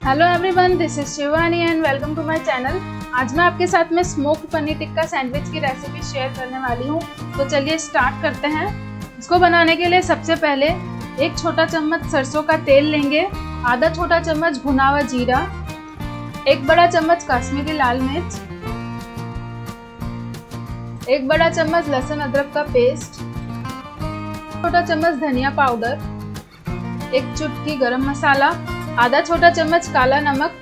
Hello everyone this is Shivani and welcome to my channel आज मैं आपके साथ में स्मोक्ड पनीर टिक्का सैंडविच की रेसिपी शेयर करने वाली हूँ। तो चलिए स्टार्ट करते हैं। इसको बनाने के लिए सबसे पहले एक छोटा चम्मच सरसों का तेल लेंगे। आधा छोटा चम्मच भुना हुआ जीरा। एक बड़ा चम्मच कश्मीरी लाल मिर्च। एक बड़ा चम्मच लहसुन अदरक का पेस्ट छोटा चम्मच धनिया पाउडर। एक चुटकी गरम मसाला। आधा छोटा चम्मच काला नमक,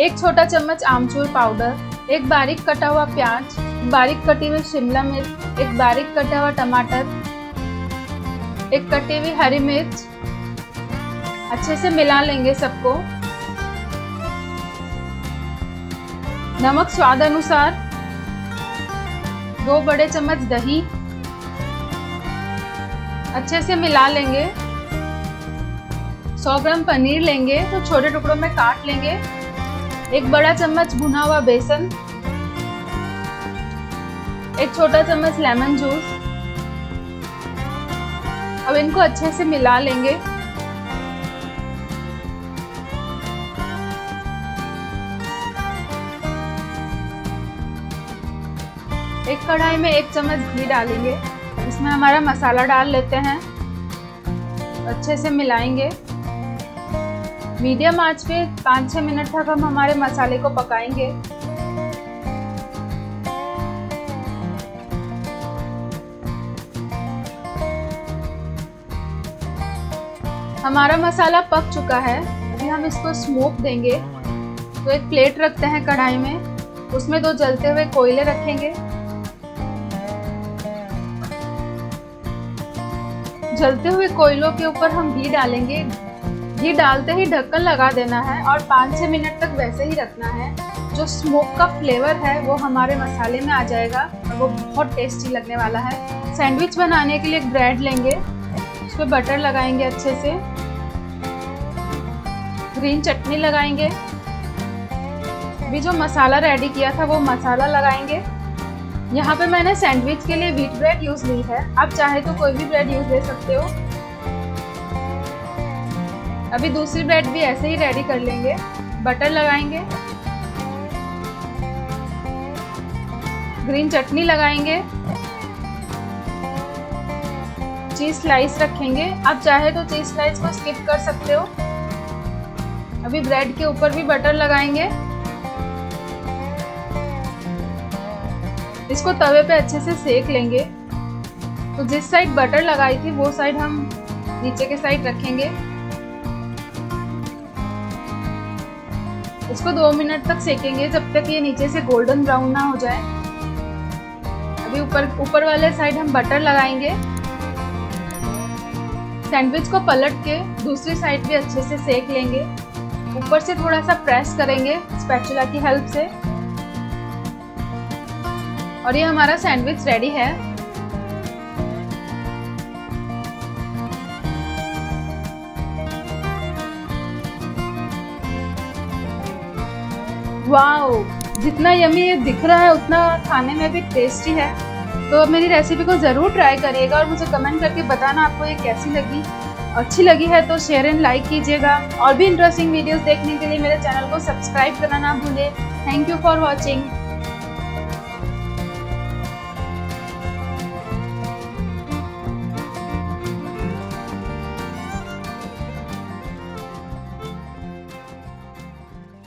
एक छोटा चम्मच आमचूर पाउडर एक बारीक कटा हुआ प्याज, बारीक कटी हुई शिमला मिर्च, एक बारीक कटा हुआ टमाटर, एक कटी हुई हरी मिर्च। अच्छे से मिला लेंगे सबको। नमक स्वाद अनुसार दो बड़े चम्मच दही। अच्छे से मिला लेंगे। 100 ग्राम पनीर लेंगे तो छोटे टुकड़ों में काट लेंगे। एक बड़ा चम्मच भुना हुआ बेसन। एक छोटा चम्मच लेमन जूस। अब इनको अच्छे से मिला लेंगे। एक कढ़ाई में एक चम्मच घी डालेंगे। इसमें हमारा मसाला डाल लेते हैं। अच्छे से मिलाएँगे। मीडियम आँच पे पाँच छः मिनट तक हम हमारे मसाले को पकाएँगे। हमारा मसाला पक चुका है। अभी हम इसको स्मोक देंगे। तो एक प्लेट रखते हैं कढ़ाई में। उसमें दो जलते हुए कोयले रखेंगे। जलते हुए कोयलों के ऊपर हम घी डालेंगे। घी डालते ही ढक्कन लगा देना है और पाँच छः मिनट तक वैसे ही रखना है। जो स्मोक का फ्लेवर है, वो हमारे मसाले में आ जाएगा और वो बहुत टेस्टी लगने वाला है। सैंडविच बनाने के लिए ब्रेड लेंगे, उस पर बटर लगाएँगे अच्छे से। ग्रीन चटनी लगाएँगे। अभी जो मसाला रेडी किया था, वो मसाला लगाएँगे। यहाँ पे मैंने सैंडविच के लिए व्हीट ब्रेड यूज़ ली है। आप चाहे तो कोई भी ब्रेड यूज़ ले सकते हो। अभी दूसरी ब्रेड भी ऐसे ही रेडी कर लेंगे। बटर लगाएँगे। ग्रीन चटनी लगाएँगे। चीज़ स्लाइस रखेंगे। आप चाहे तो चीज़ स्लाइस को स्किप कर सकते हो। अभी ब्रेड के ऊपर भी बटर लगाएँगे। इसको तवे पे अच्छे से सेक लेंगे। तो जिस साइड बटर लगाई थी, वो साइड हम नीचे के साइड रखेंगे। इसको दो मिनट तक सेकेंगे जब तक ये नीचे से गोल्डन ब्राउन ना हो जाए। अभी ऊपर ऊपर वाले साइड हम बटर लगाएँगे। सैंडविच को पलट के दूसरी साइड भी अच्छे से सेक लेंगे। ऊपर से थोड़ा सा प्रेस करेंगे स्पैचुला की हेल्प से। और ये हमारा सैंडविच रेडी है। वाओ, जितना यमी ये दिख रहा है, उतना खाने में भी टेस्टी है। तो मेरी रेसिपी को ज़रूर ट्राई करिएगा और मुझे कमेंट करके बताना आपको ये कैसी लगी। अच्छी लगी है तो शेयर एंड लाइक कीजिएगा। और भी इंटरेस्टिंग वीडियोस देखने के लिए मेरे चैनल को सब्सक्राइब करना ना भूलें। Thank you for watching